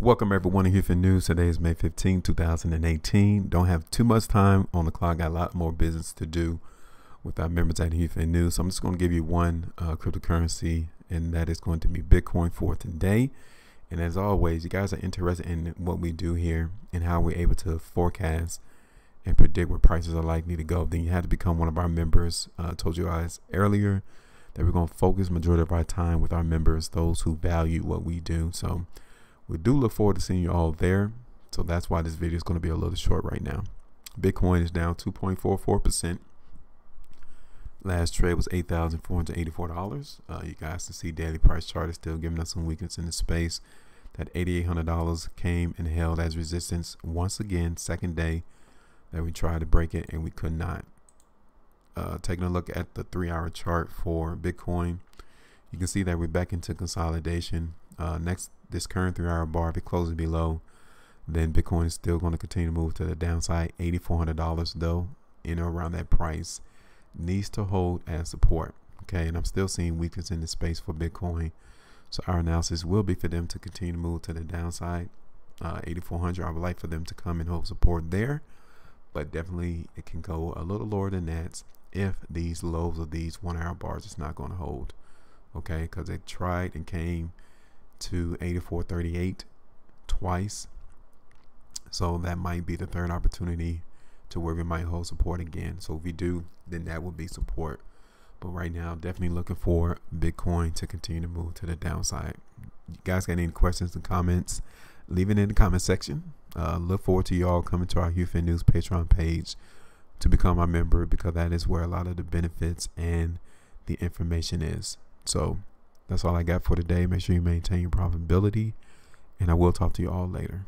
Welcome everyone to HueFin News. Today is May 15, 2018. Don't have too much time on the clock. Got a lot more business to do with our members at HueFin News. So I'm just going to give you one uh, cryptocurrency, and that is going to be Bitcoin for today. And as always, you guys are interested in what we do here and how we're able to forecast and predict where prices are likely to go. Then you have to become one of our members. Uh, I told you guys earlier that we're going to focus majority of our time with our members, those who value what we do. So we do look forward to seeing you all there. So that's why this video is going to be a little short right now. Bitcoin is down 2.44%. Last trade was $8,484. Uh, you guys can see daily price chart is still giving us some weakness in the space. That $8,800 came and held as resistance once again, second day that we tried to break it and we could not. Uh, taking a look at the three hour chart for Bitcoin, you can see that we're back into consolidation. Uh, next, this current three hour bar, if it closes below, then Bitcoin is still going to continue to move to the downside. $8,400 though, in or around that price, needs to hold as support. Okay, and I'm still seeing weakness in the space for Bitcoin. So our analysis will be for them to continue to move to the downside. Uh, 8,400. I would like for them to come and hold support there, but definitely it can go a little lower than that if these lows of these one hour bars is not going to hold. Okay, because they tried and came to 84.38 twice. So that might be the third opportunity to where we might hold support again. So if we do, then that would be support. But right now, definitely looking for Bitcoin to continue to move to the downside. You guys got any questions and comments? Leave it in the comment section. Uh, look forward to y'all coming to our HueFin News Patreon page to become our member because that is where a lot of the benefits and the information is. So that's all I got for today. Make sure you maintain your profitability, and I will talk to you all later.